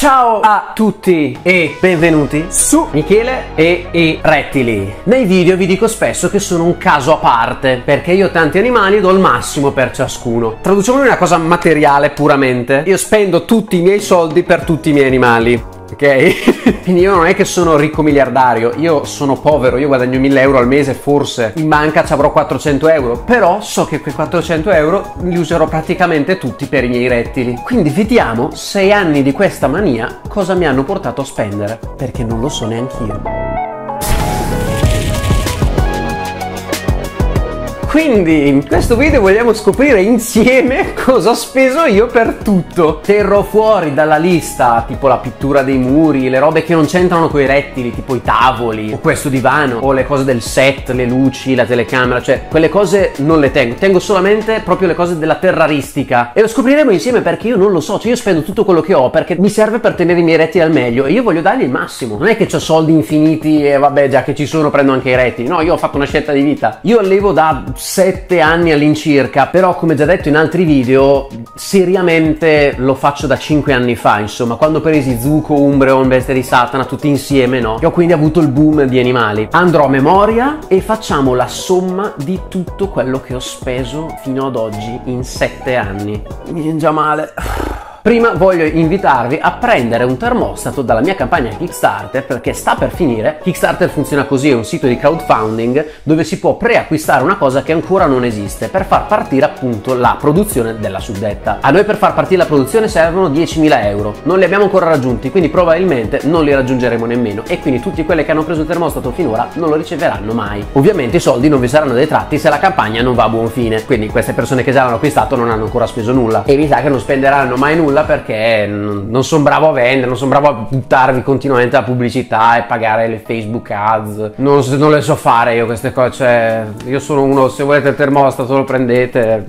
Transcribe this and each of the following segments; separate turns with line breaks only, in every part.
Ciao a tutti e benvenuti su Michele e i rettili. Nei video vi dico spesso che sono un caso a parte perché io ho tanti animali e do il massimo per ciascuno. Traduciamolo in una cosa materiale puramente. Io spendo tutti i miei soldi per tutti i miei animali ok? Quindi io non è che sono ricco miliardario, io sono povero, io guadagno 1000 euro al mese, forse in banca ci avrò 400 euro, però so che quei 400 euro li userò praticamente tutti per i miei rettili. Quindi vediamo 6 anni di questa mania cosa mi hanno portato a spendere, perché non lo so neanche Quindi in questo video vogliamo scoprire insieme cosa ho speso io per tutto. Terrò fuori dalla lista tipo la pittura dei muri, le robe che non c'entrano con i rettili, tipo i tavoli, o questo divano, o le cose del set, le luci, la telecamera, cioè quelle cose non le tengo, tengo solamente proprio le cose della terraristica. E lo scopriremo insieme perché io non lo so, cioè io spendo tutto quello che ho perché mi serve per tenere i miei rettili al meglio e io voglio dargli il massimo. Non è che ho soldi infiniti e vabbè già che ci sono prendo anche i rettili, no, io ho fatto una scelta di vita. Io allevo da 7 anni all'incirca, però come già detto in altri video, seriamente lo faccio da 5 anni fa, insomma, quando presi Zuko, Umbreon, Bestia di Satana, tutti insieme, no? E ho quindi avuto il boom di animali. Andrò a memoria e facciamo la somma di tutto quello che ho speso fino ad oggi in 7 anni. Mi viene già male. Prima voglio invitarvi a prendere un termostato dalla mia campagna Kickstarter perché sta per finire. Kickstarter funziona così, è un sito di crowdfunding dove si può preacquistare una cosa che ancora non esiste per far partire appunto la produzione della suddetta. A noi per far partire la produzione servono 10.000 euro, non li abbiamo ancora raggiunti quindi probabilmente non li raggiungeremo nemmeno e quindi tutti quelli che hanno preso il termostato finora non lo riceveranno mai. Ovviamente i soldi non vi saranno detratti se la campagna non va a buon fine, quindi queste persone che già l'hanno acquistato non hanno ancora speso nulla e mi sa che non spenderanno mai nulla nulla perché non sono bravo a vendere, non sono bravo a buttarvi continuamente la pubblicità e pagare le Facebook ads. Non, non le so fare io queste cose. Cioè, io sono uno, se volete il termostato lo prendete,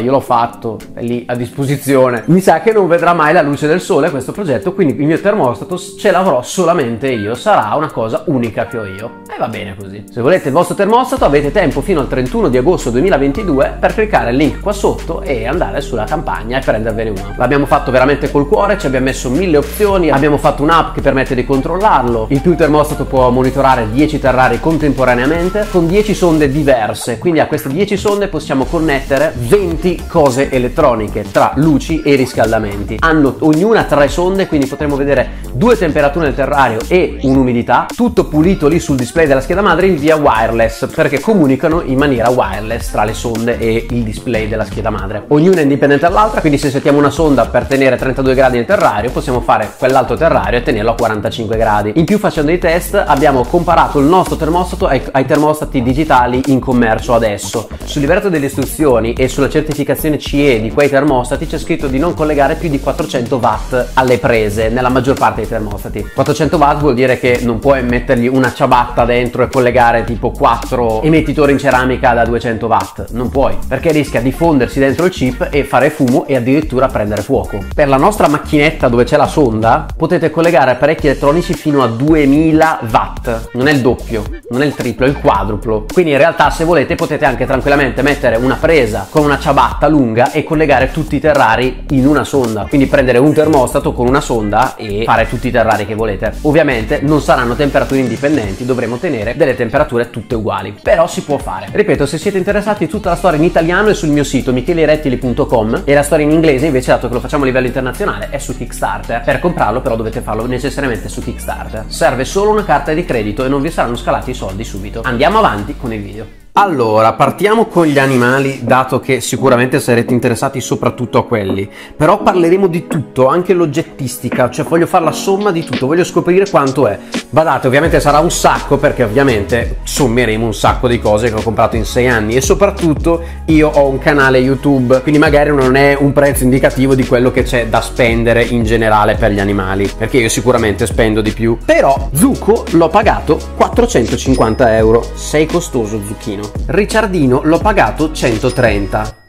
io l'ho fatto, è lì a disposizione. Mi sa che non vedrà mai la luce del sole questo progetto, quindi il mio termostato ce l'avrò solamente io. Sarà una cosa unica che ho io. E va bene così. Se volete il vostro termostato avete tempo fino al 31 di agosto 2022 per cliccare il link qua sotto e andare sulla campagna e prendervene uno. L'abbiamo fatto veramente col cuore, ci abbiamo messo mille opzioni, abbiamo fatto un'app che permette di controllarlo, il più termostato può monitorare 10 terrari contemporaneamente con 10 sonde diverse, quindi a queste 10 sonde possiamo connettere 20 cose elettroniche tra luci e riscaldamenti. Hanno ognuna tre sonde, quindi potremo vedere due temperature del terrario e un'umidità, tutto pulito lì sul display della scheda madre in via wireless, perché comunicano in maniera wireless tra le sonde e il display della scheda madre. Ognuna è indipendente dall'altra, quindi se settiamo una sonda per tenere 32 gradi nel terrario, possiamo fare quell'altro terrario e tenerlo a 45 gradi. In più facendo i test abbiamo comparato il nostro termostato ai, ai termostati digitali in commercio adesso. Sul libretto delle istruzioni e sulla certificazione CE di quei termostati c'è scritto di non collegare più di 400 watt alle prese nella maggior parte dei termostati. 400 watt vuol dire che non puoi mettergli una ciabatta dentro e collegare tipo 4 emettitori in ceramica da 200 watt. Non puoi, perché rischia di fondersi dentro il chip e fare fumo e addirittura prendere fuoco. Per la nostra macchinetta dove c'è la sonda potete collegare apparecchi elettronici fino a 2000 watt. Non è il doppio, non è il triplo, è il quadruplo. Quindi in realtà se volete potete anche tranquillamente mettere una presa con una ciabatta lunga e collegare tutti i terrari in una sonda. Quindi prendere un termostato con una sonda e fare tutti i terrari che volete. Ovviamente non saranno temperature indipendenti, dovremo tenere delle temperature tutte uguali, però si può fare. Ripeto, se siete interessati tutta la storia in italiano è sul mio sito michelerettili.com e la storia in inglese invece dato che lo facciamo a livello internazionale è su Kickstarter. Per comprarlo però dovete farlo necessariamente su Kickstarter. Serve solo una carta di credito e non vi saranno scalati i soldi subito. Andiamo avanti con il video. Allora, partiamo con gli animali, dato che sicuramente sarete interessati soprattutto a quelli. Però parleremo di tutto, anche l'oggettistica, cioè voglio fare la somma di tutto, voglio scoprire quanto è. Badate, ovviamente sarà un sacco, perché ovviamente sommeremo un sacco di cose che ho comprato in 6 anni e soprattutto io ho un canale YouTube, quindi magari non è un prezzo indicativo di quello che c'è da spendere in generale per gli animali, perché io sicuramente spendo di più. Però Zucco l'ho pagato 450 euro, sei costoso Zucchino. Ricciardino l'ho pagato 130.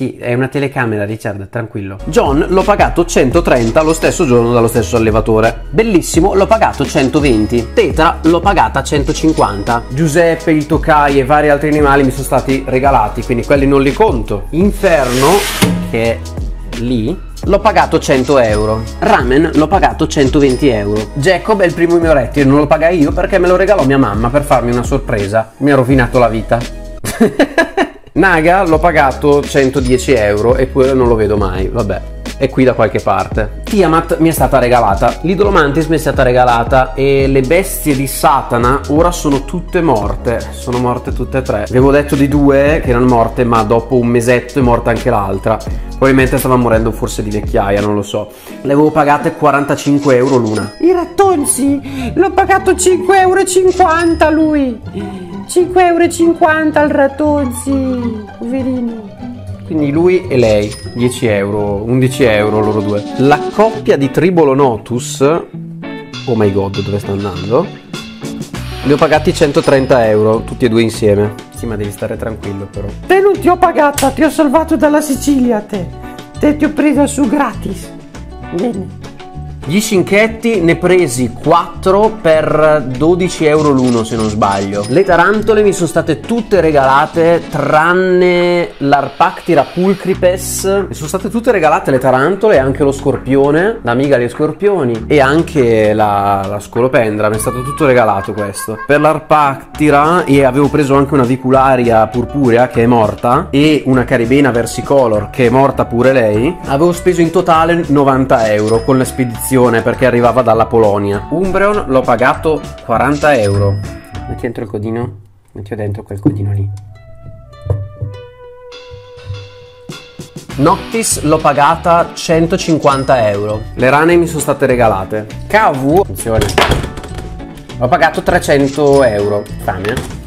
Sì, è una telecamera, Richard, tranquillo. John l'ho pagato 130 lo stesso giorno dallo stesso allevatore. Bellissimo, l'ho pagato 120. Tetra l'ho pagata 150. Giuseppe, il Tokai e vari altri animali mi sono stati regalati, quindi quelli non li conto. Inferno, che lì, l'ho pagato 100 euro. Ramen l'ho pagato 120 euro. Jacob è il primo mio rettile, non lo pagai io perché me lo regalò mia mamma per farmi una sorpresa. Mi ha rovinato la vita. Naga l'ho pagato 110 euro eppure non lo vedo mai, vabbè è qui da qualche parte. Tiamat mi è stata regalata, l'idolo Mantis mi è stata regalata e le bestie di Satana ora sono tutte morte. Sono morte tutte e tre. Avevo detto di due che erano morte, ma dopo un mesetto è morta anche l'altra. Probabilmente stava morendo forse di vecchiaia, non lo so. Le avevo pagate 45 euro l'una.
I rattonzi! L'ho pagato 5,50 euro lui! 5,50 euro al rattonzi! Poverino!
Quindi lui e lei, 10 euro, 11 euro loro due. La coppia di Tribolo Notus, oh my god, dove sta andando? Li ho pagati 130 euro, tutti e due insieme. Sì, ma devi stare tranquillo però.
Te non ti ho pagata, ti ho salvato dalla Sicilia, te. Te ti ho presa su gratis. Vieni.
Gli scinchetti ne presi 4 per 12 euro l'uno se non sbaglio. Le tarantole mi sono state tutte regalate tranne l'Arpactira pulcripes. Mi sono state tutte regalate le tarantole e anche lo scorpione, l'amiga dei scorpioni e anche la, la scolopendra. Mi è stato tutto regalato questo. Per l'Arpactira e avevo preso anche una vicularia purpurea che è morta e una caribena versicolor che è morta pure lei. Avevo speso in totale 90 euro con le spedizioni spedizione perché arrivava dalla Polonia. Umbreon l'ho pagato 40 euro. Metti dentro il codino. Metti dentro quel codino lì. Noctis l'ho pagata 150 euro. Le rane mi sono state regalate. KV, attenzione, l'ho pagato 300 euro. Fame,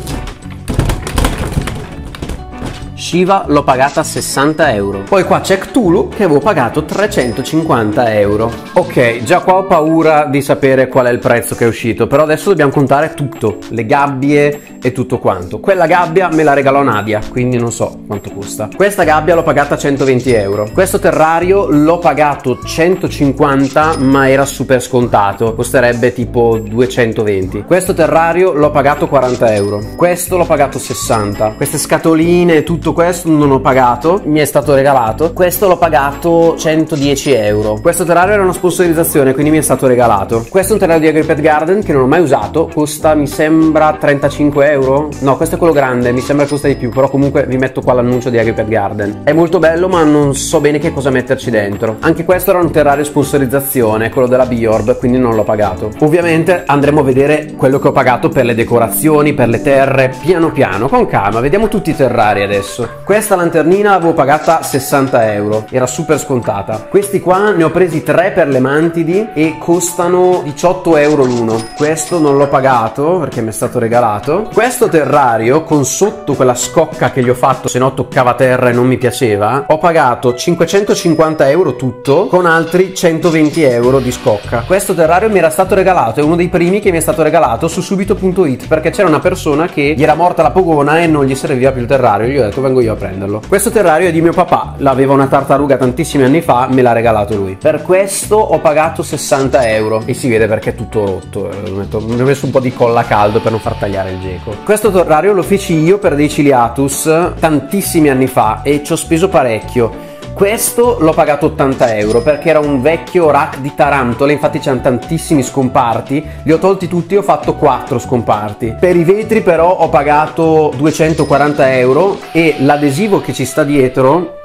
Shiva l'ho pagata 60 euro. Poi qua c'è Cthulhu che avevo pagato 350 euro. Ok, già qua ho paura di sapere qual è il prezzo che è uscito, però adesso dobbiamo contare tutto, le gabbie e tutto quanto. Quella gabbia me la regalò Nadia, quindi non so quanto costa. Questa gabbia l'ho pagata 120 euro. Questo terrario l'ho pagato 150 ma era super scontato, costerebbe tipo 220. Questo terrario l'ho pagato 40 euro. Questo l'ho pagato 60. Queste scatoline e tutto questo non ho pagato, mi è stato regalato. Questo l'ho pagato 110 euro. Questo terrario era una sponsorizzazione, quindi mi è stato regalato. Questo è un terrario di Agripet Garden che non ho mai usato, costa mi sembra 35 euro. No, questo è quello grande, mi sembra costa di più, però comunque vi metto qua l'annuncio di Agripet Garden. È molto bello, ma non so bene che cosa metterci dentro. Anche questo era un terrario sponsorizzazione, quello della Biorb, quindi non l'ho pagato. Ovviamente andremo a vedere quello che ho pagato per le decorazioni, per le terre, piano piano, con calma. Vediamo tutti i terrari adesso. Questa lanternina l'avevo pagata 60 euro, era super scontata. Questi qua ne ho presi 3 per le mantidi e costano 18 euro l'uno. Questo non l'ho pagato perché mi è stato regalato. Questo terrario con sotto quella scocca che gli ho fatto se no toccava terra e non mi piaceva, ho pagato 550 euro tutto con altri 120 euro di scocca. Questo terrario mi era stato regalato, è uno dei primi che mi è stato regalato su subito.it perché c'era una persona che gli era morta la pogona e non gli serviva più il terrario. Gli ho detto vengo io a prenderlo. Questo terrario è di mio papà, l'aveva una tartaruga tantissimi anni fa, me l'ha regalato lui. Per questo ho pagato 60 euro e si vede perché è tutto rotto. Eh, mi ho messo un po' di colla caldo per non far tagliare il geco. Questo terrario lo feci io per dei ciliatus tantissimi anni fa e ci ho speso parecchio. Questo l'ho pagato 80 euro perché era un vecchio rack di tarantole, infatti c'erano tantissimi scomparti, li ho tolti tutti e ho fatto 4 scomparti. Per i vetri però ho pagato 240 euro e l'adesivo che ci sta dietro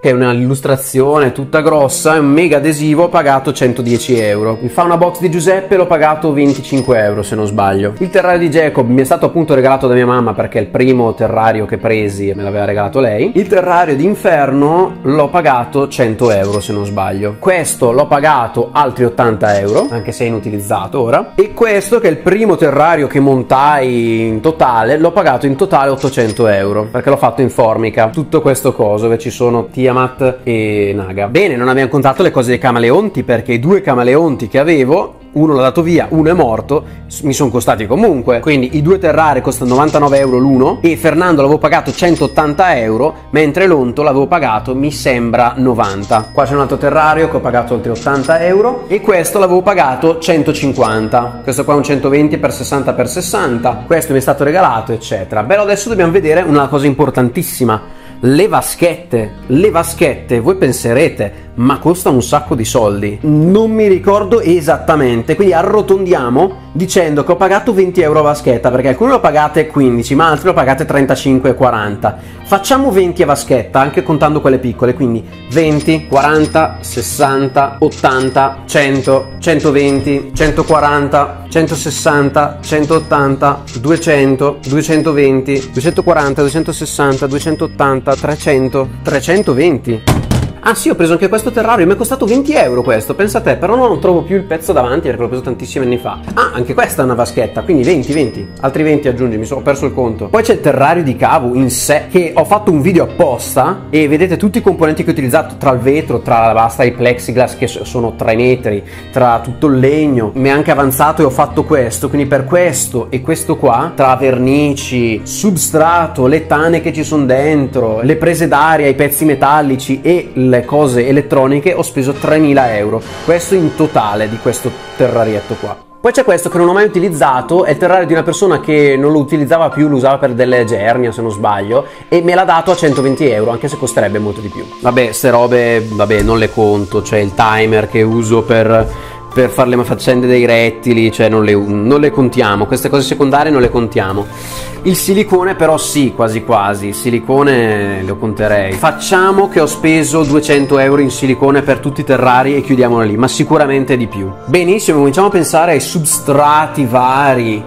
che è un'illustrazione tutta grossa, è un mega adesivo pagato 110 euro. Il fauna box di Giuseppe l'ho pagato 25 euro se non sbaglio. Il terrario di Jacob mi è stato appunto regalato da mia mamma perché è il primo terrario che presi e me l'aveva regalato lei. Il terrario di Inferno l'ho pagato 100 euro se non sbaglio. Questo l'ho pagato altri 80 euro, anche se è inutilizzato ora. E questo che è il primo terrario che montai in totale, l'ho pagato in totale 800 euro perché l'ho fatto in formica. Tutto questo coso dove ci sono Tiamat Tiamat e Naga. Bene, non abbiamo contato le cose dei camaleonti perché i due camaleonti che avevo uno l'ha dato via, uno è morto, mi sono costati comunque. Quindi i due terrari costano 99 euro l'uno e Fernando l'avevo pagato 180 euro, mentre l'onto l'avevo pagato, mi sembra, 90. Qua c'è un altro terrario che ho pagato oltre 80 euro e questo l'avevo pagato 150. Questo qua è un 120 x 60 x 60. Questo mi è stato regalato, eccetera. Beh, adesso dobbiamo vedere una cosa importantissima le vaschette. Le vaschette, voi penserete, ma costano un sacco di soldi. Non mi ricordo esattamente, quindi arrotondiamo dicendo che ho pagato 20 euro a vaschetta, perché alcune lo pagate 15, ma altri lo pagate 35 e 40. Facciamo 20 a vaschetta, anche contando quelle piccole, quindi 20, 40, 60, 80, 100, 120, 140, 160, 180, 200, 220, 240, 260, 280, 300, 320. Ah sì, ho preso anche questo terrario, mi è costato 20 euro questo, pensa te, però non trovo più il pezzo davanti perché l'ho preso tantissimi anni fa. Ah, anche questa è una vaschetta, quindi 20, 20, altri 20 aggiungi, mi sono perso il conto. Poi c'è il terrario di cavo in sé, che ho fatto un video apposta e vedete tutti i componenti che ho utilizzato, tra il vetro, tra la basta e i plexiglass che sono 3 metri, tra tutto il legno, mi è anche avanzato e ho fatto questo, quindi per questo e questo qua, tra vernici, substrato, le tane che ci sono dentro, le prese d'aria, i pezzi metallici e il le cose elettroniche ho speso 3.000 euro. Questo in totale di questo terrarietto qua. Poi c'è questo che non ho mai utilizzato, è il terrario di una persona che non lo utilizzava più, lo usava per delle gernia se non sbaglio, e me l'ha dato a 120 euro, anche se costerebbe molto di più. Vabbè, ste robe, vabbè, non le conto, c'è il timer che uso per per fare le faccende dei rettili, cioè non le, non le, contiamo, queste cose secondarie non le contiamo. Il silicone però sì, quasi quasi, il silicone lo conterei. Facciamo che ho speso 200 euro in silicone per tutti i terrari e chiudiamolo lì, ma sicuramente di più. Benissimo, cominciamo a pensare ai substrati vari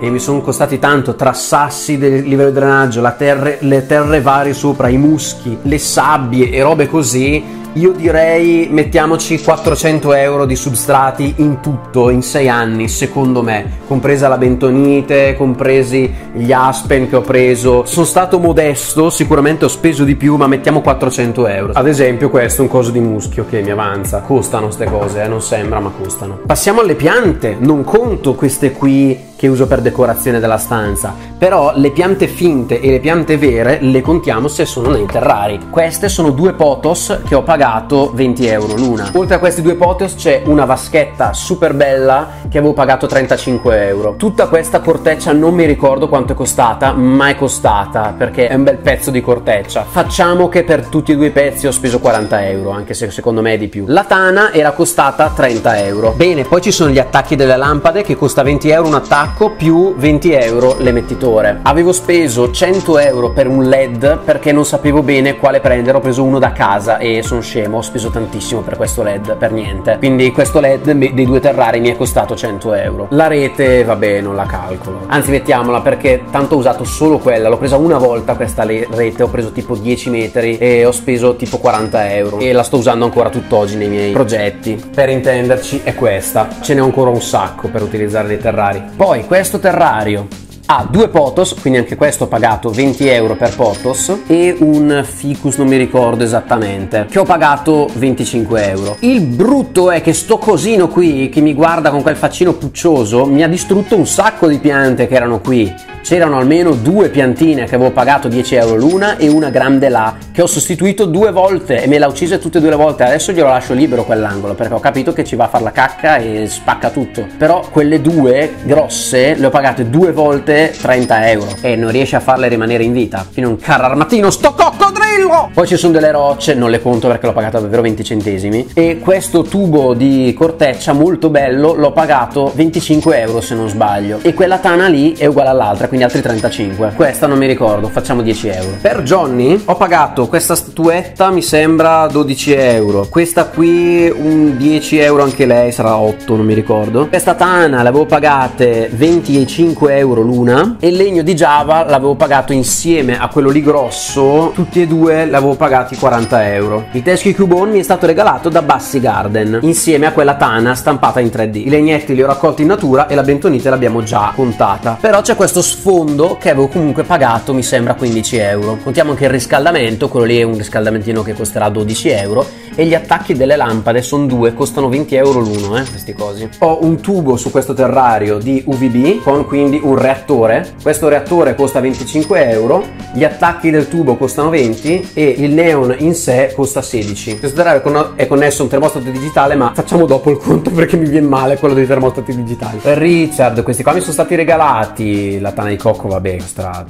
e mi sono costati tanto tra sassi del livello di drenaggio, terre, le terre varie sopra, i muschi, le sabbie e robe così io direi mettiamoci 400 euro di substrati in tutto, in 6 anni, secondo me, compresa la bentonite, compresi gli aspen che ho preso. Sono stato modesto, sicuramente ho speso di più, ma mettiamo 400 euro. Ad esempio questo è un coso di muschio che mi avanza. Costano queste cose, eh? non sembra, ma costano. Passiamo alle piante, non conto queste qui che uso per decorazione della stanza, però le piante finte e le piante vere le contiamo se sono nei terrari. Queste sono due potos che ho pagato 20 euro l'una. Oltre a questi due potos c'è una vaschetta super bella che avevo pagato 35 euro. Tutta questa corteccia non mi ricordo quanto è costata, ma è costata perché è un bel pezzo di corteccia. Facciamo che per tutti e due i pezzi ho speso 40 euro, anche se secondo me è di più. La tana era costata 30 euro. Bene, poi ci sono gli attacchi delle lampade che costa 20 euro un attacco attacco più 20 euro l'emettitore. Avevo speso 100 euro per un LED perché non sapevo bene quale prendere, ho preso uno da casa e sono scemo, ho speso tantissimo per questo LED, per niente. Quindi questo LED dei due terrari mi è costato 100 euro. La rete, vabbè, non la calcolo. Anzi, mettiamola perché tanto ho usato solo quella, l'ho presa una volta questa rete, ho preso tipo 10 metri e ho speso tipo 40 euro e la sto usando ancora tutt'oggi nei miei progetti. Per intenderci è questa, ce n'è ancora un sacco per utilizzare dei terrari. Poi questo terrario ha due potos, quindi anche questo ho pagato 20 euro per potos e un ficus non mi ricordo esattamente che ho pagato 25 euro. Il brutto è che sto cosino qui che mi guarda con quel faccino puccioso mi ha distrutto un sacco di piante che erano qui. C'erano almeno due piantine che avevo pagato 10 euro l'una e una grande là che ho sostituito due volte e me l'ha uccisa tutte e due le volte. Adesso glielo lascio libero quell'angolo perché ho capito che ci va a fare la cacca e spacca tutto. Però quelle due grosse le ho pagate due volte 30 euro e non riesce a farle rimanere in vita fino a un carro armatino sto coccodrillo poi ci sono delle rocce non le conto perché l'ho pagato davvero 20 centesimi e questo tubo di corteccia molto bello l'ho pagato 25 euro se non sbaglio e quella tana lì è uguale all'altra quindi altri 35. Questa non mi ricordo, facciamo 10 euro. Per Johnny ho pagato questa statuetta, mi sembra 12 euro. Questa qui un 10 euro anche lei, sarà 8, non mi ricordo. Questa tana l'avevo pagate 25 euro l'una e il legno di Java l'avevo pagato insieme a quello lì grosso, tutti e due l'avevo pagati 40 euro. Il Teschi Cubone mi è stato regalato da Bassi Garden insieme a quella tana stampata in 3D. I legnetti li ho raccolti in natura e la bentonite l'abbiamo già contata. Però c'è questo sfondo che avevo comunque pagato mi sembra 15 euro. Contiamo anche il riscaldamento, quello lì è un riscaldamentino che costerà 12 euro e gli attacchi delle lampade sono due, costano 20 euro l'uno, eh, questi cosi. Ho un tubo su questo terrario di UVB con quindi un reattore. Questo reattore costa 25 euro, gli attacchi del tubo costano 20 e il neon in sé costa 16. Questo terrario è connesso a un termostato digitale, ma facciamo dopo il conto perché mi viene male quello dei termostati digitali. Per Richard, questi qua mi sono stati regalati. La tana di cocco, vabbè, costa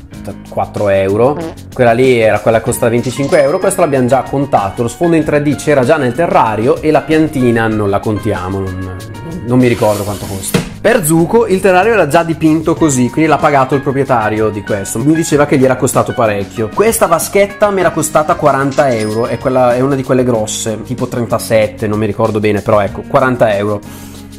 4 euro. Quella lì era quella che costa 25 euro. Questo l'abbiamo già contato. Lo sfondo in 3D c'era già nel terrario e la piantina non la contiamo. Non, non mi ricordo quanto costa. Per Zuko il terrario era già dipinto così, quindi l'ha pagato il proprietario di questo. Mi diceva che gli era costato parecchio. Questa vaschetta mi era costata 40 euro, è, quella, è una di quelle grosse, tipo 37, non mi ricordo bene, però ecco, 40 euro.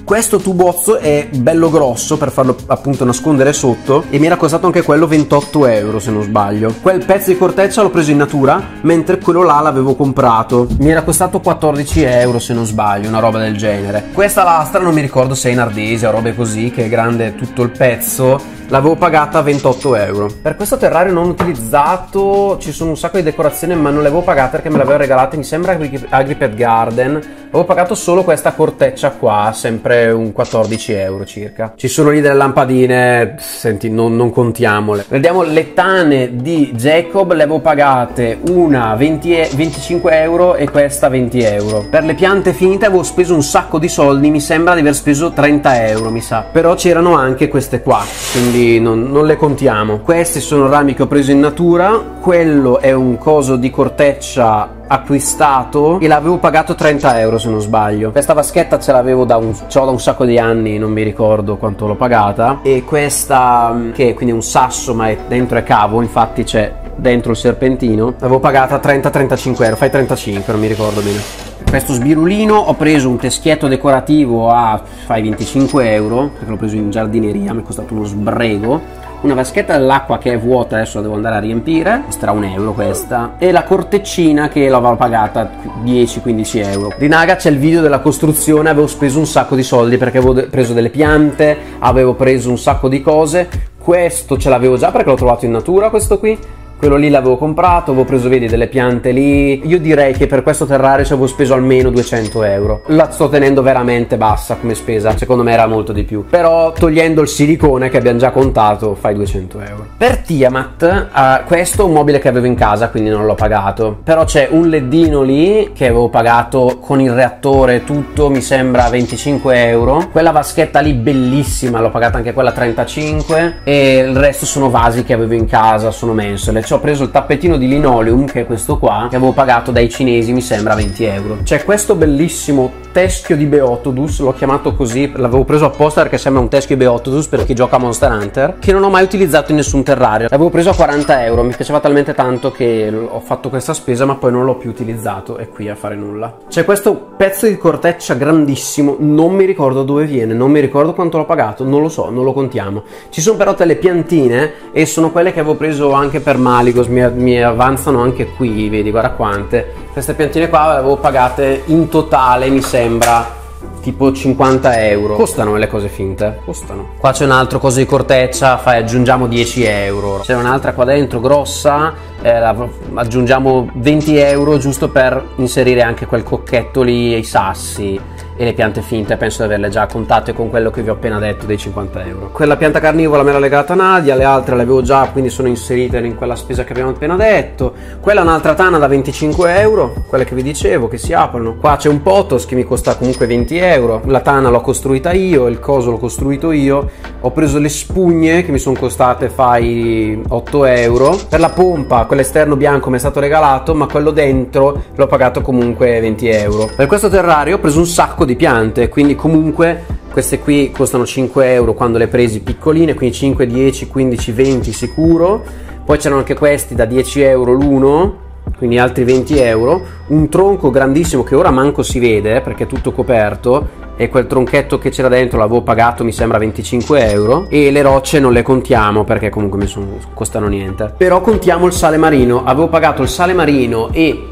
Questo tubozzo è bello grosso per farlo appunto nascondere sotto e mi era costato anche quello 28 euro se non sbaglio. Quel pezzo di corteccia l'ho preso in natura mentre quello là l'avevo comprato. Mi era costato 14 euro se non sbaglio, una roba del genere. Questa lastra non mi ricordo se è in ardese o robe così che è grande tutto il pezzo l'avevo pagata 28 euro. Per questo terrario non utilizzato ci sono un sacco di decorazioni ma non le avevo pagate perché me le aveva regalate mi sembra Agripet Garden. Avevo pagato solo questa corteccia qua, sempre un 14 euro circa. Ci sono lì delle lampadine, senti, non, non contiamole. Vediamo le tane di Jacob, le avevo pagate una 20, 25 euro e questa 20 euro. Per le piante finite avevo speso un sacco di soldi, mi sembra di aver speso 30 euro, mi sa. Però c'erano anche queste qua, quindi non, non, le contiamo. Questi sono rami che ho preso in natura, quello è un coso di corteccia acquistato e l'avevo pagato 30 euro se non sbaglio. Questa vaschetta ce l'avevo da un, da un sacco di anni, non mi ricordo quanto l'ho pagata. E questa, mm, che è quindi un sasso ma è dentro è cavo, infatti c'è dentro il serpentino, l'avevo pagata 30-35 euro, fai 35, non mi ricordo bene questo sbirulino ho preso un teschietto decorativo a fai 25 euro perché l'ho preso in giardineria mi è costato uno sbrego. Una vaschetta dell'acqua che è vuota adesso la devo andare a riempire. Costerà un euro questa. E la corteccina che l'avevo pagata 10-15 euro. Di Naga c'è il video della costruzione avevo speso un sacco di soldi perché avevo preso delle piante avevo preso un sacco di cose. Questo ce l'avevo già perché l'ho trovato in natura questo qui quello lì l'avevo comprato, avevo preso vedi delle piante lì. Io direi che per questo terrario ci avevo speso almeno 200 euro. La sto tenendo veramente bassa come spesa, secondo me era molto di più. Però togliendo il silicone che abbiamo già contato, fai 200 euro. Per Tiamat, uh, questo è un mobile che avevo in casa, quindi non l'ho pagato. Però c'è un leddino lì che avevo pagato con il reattore tutto, mi sembra 25 euro. Quella vaschetta lì bellissima, l'ho pagata anche quella 35. E il resto sono vasi che avevo in casa, sono mensole ho preso il tappetino di linoleum che è questo qua che avevo pagato dai cinesi mi sembra 20 euro. C'è questo bellissimo teschio di Beotodus l'ho chiamato così l'avevo preso apposta perché sembra un teschio di Beotodus per chi gioca a Monster Hunter che non ho mai utilizzato in nessun terrario. L'avevo preso a 40 euro mi piaceva talmente tanto che ho fatto questa spesa ma poi non l'ho più utilizzato e qui a fare nulla. C'è questo pezzo di corteccia grandissimo non mi ricordo dove viene non mi ricordo quanto l'ho pagato non lo so non lo contiamo. Ci sono però delle piantine e sono quelle che avevo preso anche per Maligos mi, mi, avanzano anche qui, vedi, guarda quante. Queste piantine qua le avevo pagate in totale, mi sembra, tipo 50 euro. Costano le cose finte? Costano. Qua c'è un altro coso di corteccia, fai, aggiungiamo 10 euro. C'è un'altra qua dentro grossa, eh, aggiungiamo 20 euro giusto per inserire anche quel cocchetto lì e i sassi e le piante finte penso di averle già contate con quello che vi ho appena detto dei 50 euro. Quella pianta carnivora me l'ha legata Nadia, le altre le avevo già, quindi sono inserite in quella spesa che abbiamo appena detto. Quella è un'altra tana da 25 euro, quelle che vi dicevo che si aprono. Qua c'è un potos che mi costa comunque 20 euro. La tana l'ho costruita io, il coso l'ho costruito io. Ho preso le spugne che mi sono costate fai 8 euro. Per la pompa, quell'esterno bianco mi è stato regalato, ma quello dentro l'ho pagato comunque 20 euro. Per questo terrario ho preso un sacco di di piante, quindi comunque queste qui costano 5 euro quando le presi piccoline, quindi 5, 10, 15, 20 sicuro. Poi c'erano anche questi da 10 euro l'uno, quindi altri 20 euro. Un tronco grandissimo che ora manco si vede eh, perché è tutto coperto e quel tronchetto che c'era dentro l'avevo pagato mi sembra 25 euro e le rocce non le contiamo perché comunque mi sono, costano niente però contiamo il sale marino avevo pagato il sale marino e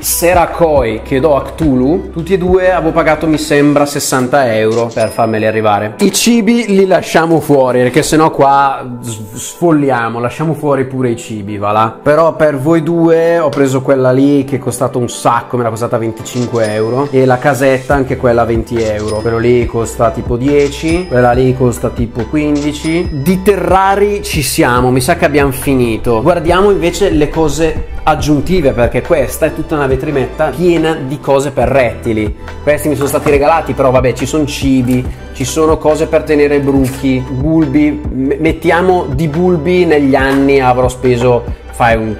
Serakoi che do a Cthulhu, tutti e due avevo pagato mi sembra 60 euro per farmeli arrivare. I cibi li lasciamo fuori perché sennò qua sfolliamo, lasciamo fuori pure i cibi, va là. Però per voi due ho preso quella lì che è costata un sacco, me l'ha costata 25 euro e la casetta anche quella 20 euro. Quello lì costa tipo 10, quella lì costa tipo 15. Di Terrari ci siamo, mi sa che abbiamo finito. Guardiamo invece le cose aggiuntive perché questa è tutta una vetrinetta piena di cose per rettili. Questi mi sono stati regalati, però vabbè, ci sono cibi, ci sono cose per tenere bruchi, bulbi. mettiamo di bulbi negli anni avrò speso, fai un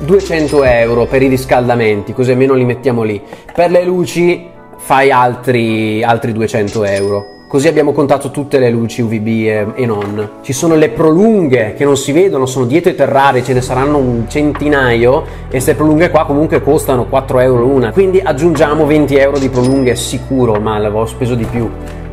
200 euro per i riscaldamenti, così almeno li mettiamo lì. Per le luci fai altri, altri 200 euro. Così abbiamo contato tutte le luci UVB e, e, non. Ci sono le prolunghe che non si vedono, sono dietro i terrari, ce ne saranno un centinaio e queste prolunghe qua comunque costano 4 euro l'una. Quindi aggiungiamo 20 euro di prolunghe sicuro, ma l'avevo speso di più.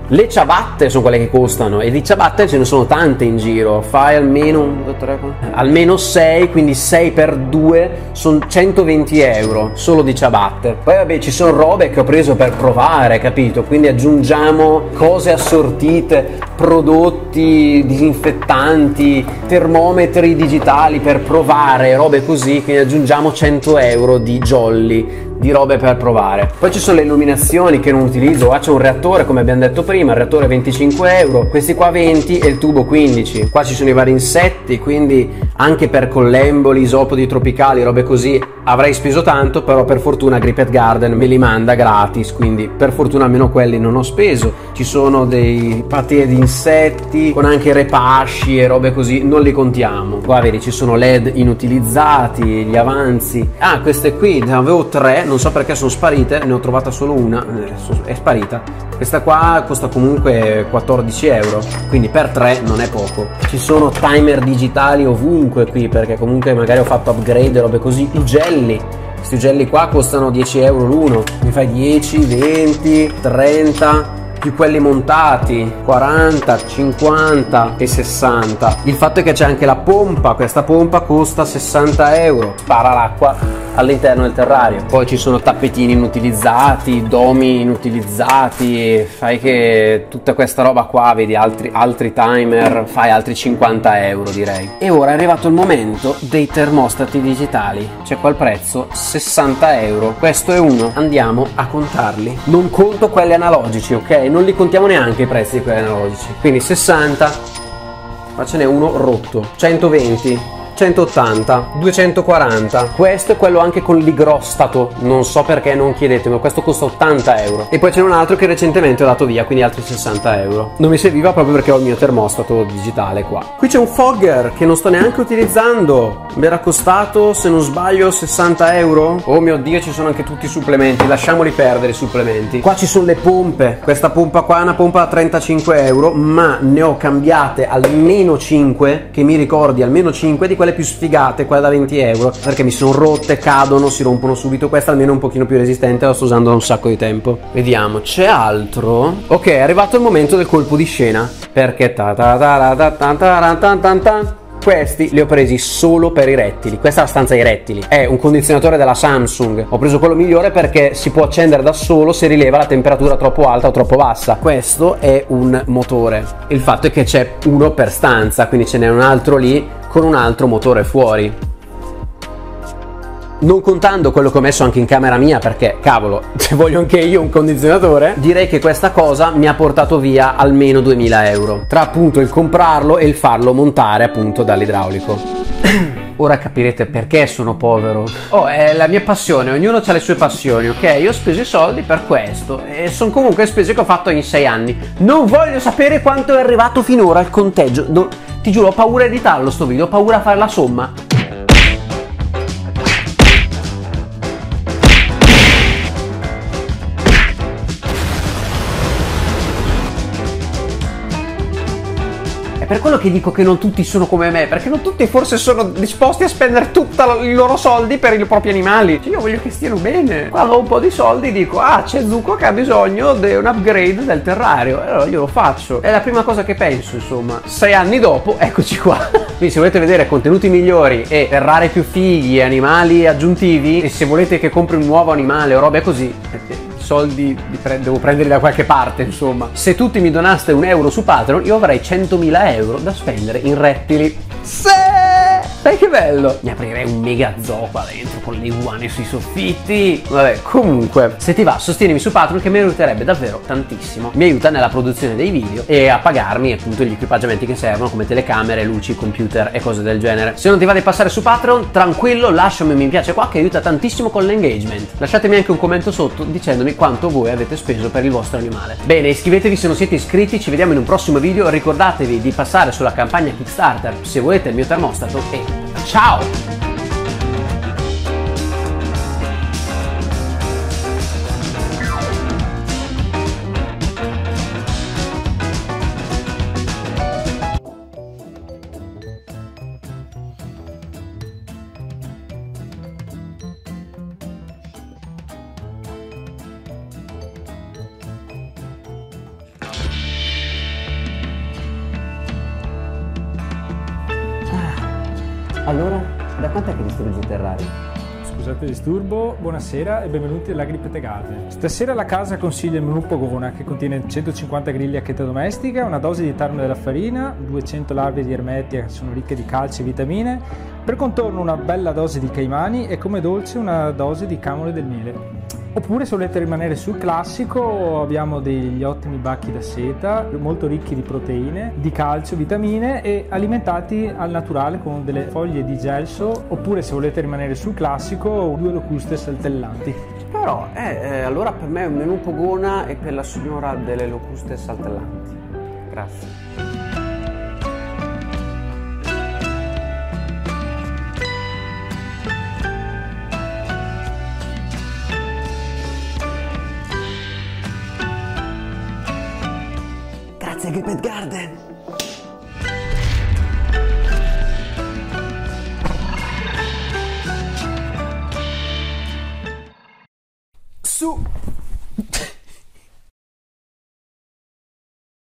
Le ciabatte sono quelle che costano e di ciabatte ce ne sono tante in giro. Fai almeno, 1, 2, 3, 4, almeno 6, quindi 6 per 2 sono 120 euro solo di ciabatte. Poi vabbè ci sono robe che ho preso per provare, capito? Quindi aggiungiamo cose assortite, prodotti disinfettanti, termometri digitali per provare, robe così, quindi aggiungiamo 100 euro di jolly di robe per provare. Poi ci sono le illuminazioni che non utilizzo, qua c'è un reattore come abbiamo detto prima, il reattore 25 euro, questi qua 20 e il tubo 15. Qua ci sono i vari insetti, quindi anche per collemboli, isopodi tropicali, robe così avrei speso tanto, però per fortuna Gripet Garden me li manda gratis, quindi per fortuna almeno quelli non ho speso. Ci sono dei patè di insetti con anche repasci e robe così, non li contiamo. Qua vedi ci sono LED inutilizzati, gli avanzi. Ah, queste qui ne avevo tre, non so perché sono sparite, ne ho trovata solo una, eh, è sparita. Questa qua costa comunque 14 euro, quindi per tre non è poco. Ci sono timer digitali ovunque qui, perché comunque magari ho fatto upgrade e robe così. I ugelli, questi ugelli qua costano 10 euro l'uno, mi fai 10, 20, 30 più quelli montati 40, 50 e 60. Il fatto è che c'è anche la pompa, questa pompa costa 60 euro, spara l'acqua all'interno del terrario. Poi ci sono tappetini inutilizzati, domi inutilizzati, fai che tutta questa roba qua, vedi altri, altri timer, fai altri 50 euro direi. E ora è arrivato il momento dei termostati digitali, c'è qua il prezzo 60 euro, questo è uno, andiamo a contarli. Non conto quelli analogici, ok? non li contiamo neanche i prezzi di quelli analogici. Quindi 60, ma ce n'è uno rotto, 120, 180, 240. Questo è quello anche con l'igrostato. Non so perché, non chiedetemi, ma questo costa 80 euro. E poi c'è un altro che recentemente ho dato via, quindi altri 60 euro. Non mi serviva proprio perché ho il mio termostato digitale qua. Qui c'è un fogger che non sto neanche utilizzando. Mi era costato, se non sbaglio, 60 euro. Oh mio dio, ci sono anche tutti i supplementi. Lasciamoli perdere i supplementi. Qua ci sono le pompe. Questa pompa qua è una pompa da 35 euro, ma ne ho cambiate almeno 5, che mi ricordi almeno 5 di quelle quelle più sfigate, quelle da 20 euro, perché mi sono rotte, cadono, si rompono subito. Questa almeno è un pochino più resistente, la sto usando da un sacco di tempo. Vediamo, c'è altro? Ok, è arrivato il momento del colpo di scena, perché ta ta ta ta ta ta ta ta ta questi li ho presi solo per i rettili. Questa è la stanza dei rettili. È un condizionatore della Samsung. Ho preso quello migliore perché si può accendere da solo se rileva la temperatura troppo alta o troppo bassa. Questo è un motore. Il fatto è che c'è uno per stanza, quindi ce n'è un altro lì con un altro motore fuori. Non contando quello che ho messo anche in camera mia, perché cavolo, se voglio anche io un condizionatore, direi che questa cosa mi ha portato via almeno 2000 euro. Tra appunto il comprarlo e il farlo montare appunto dall'idraulico. Ora capirete perché sono povero. Oh, è la mia passione, ognuno ha le sue passioni, ok? Io ho speso i soldi per questo e sono comunque spese che ho fatto in sei anni. Non voglio sapere quanto è arrivato finora il conteggio. No, ti giuro, ho paura di editarlo sto video, ho paura a fare la somma. Per quello che dico che non tutti sono come me, perché non tutti forse sono disposti a spendere tutti i loro soldi per i propri animali. Cioè io voglio che stiano bene. Quando ho un po' di soldi dico, ah, c'è Zucco che ha bisogno di un upgrade del terrario. E allora io lo faccio. È la prima cosa che penso, insomma. Sei anni dopo, eccoci qua. Quindi se volete vedere contenuti migliori e rare più fighi e animali aggiuntivi e se volete che compri un nuovo animale o robe così, eh, soldi pre- devo prenderli da qualche parte, insomma. Se tutti mi donaste un euro su Patreon, io avrei 100.000 euro da spendere in rettili. Sì! Sai che bello! Mi aprirei un mega zoo qua dentro con le iguane sui soffitti. Vabbè, comunque, se ti va, sostienimi su Patreon che mi aiuterebbe davvero tantissimo. Mi aiuta nella produzione dei video e a pagarmi appunto gli equipaggiamenti che servono come telecamere, luci, computer e cose del genere. Se non ti va di passare su Patreon, tranquillo, lasciami un mi piace qua che aiuta tantissimo con l'engagement. Lasciatemi anche un commento sotto dicendomi quanto voi avete speso per il vostro animale. Bene, iscrivetevi se non siete iscritti, ci vediamo in un prossimo video. Ricordatevi di passare sulla campagna Kickstarter se volete il mio termostato e Ciao!
Disturbo, buonasera e benvenuti alla Garden. Stasera la casa consiglia il menù Pogona che contiene 150 griglie a chetta domestica, una dose di tarme della farina, 200 larve di ermetia che sono ricche di calcio e vitamine, per contorno una bella dose di caimani e come dolce una dose di camole del miele. Oppure se volete rimanere sul classico abbiamo degli ottimi bacchi da seta, molto ricchi di proteine, di calcio, vitamine e alimentati al naturale con delle foglie di gelso. Oppure se volete rimanere sul classico due locuste saltellanti.
Però, eh, eh, allora per me è un menù pogona e per la signora delle locuste saltellanti. Grazie. Grazie Gripped Garden!